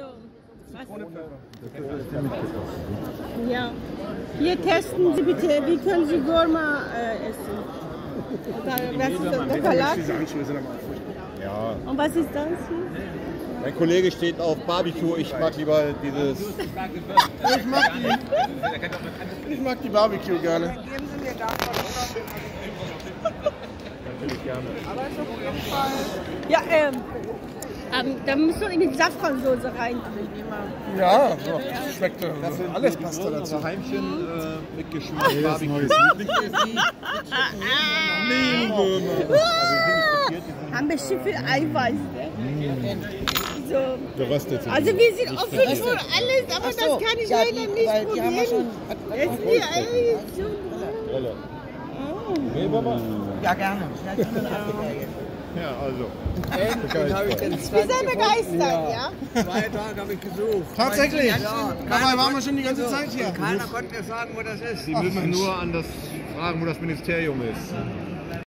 So, was? Ja. Hier testen Sie bitte, wie können Sie Gurma äh, essen? Da, was ist das? Der Salat? Ja, Und was ist das hier? mein Kollege steht auf Barbecue. Ich mag lieber dieses. Ich mag die, ich mag die Barbecue gerne. Geben Sie mir davon, oder? Natürlich gerne. Aber ist auf jeden Fall. Ja, ähm, ähm, da müssen wir in die Safransoße reintun. Ja, so, schmeckt ja. Alles passt da dazu. So Heimchen äh, mit Geschmack Barbecue. Haben bestimmt viel Eiweiß. Ne? So. Also wir sind offen für alles, aber das kann ich leider nicht weil die probieren. schon. Es ist mir alles so. Ja, gerne. Ja, also. Endlich habe ich den bin sehr begeistert, ja. Zwei Tage habe ich gesucht. Tatsächlich? Ja, Dabei waren wir schon die ganze Zeit hier. Keiner konnte mir sagen, wo das ist. Sie müssen nur an das fragen, wo das Ministerium ist.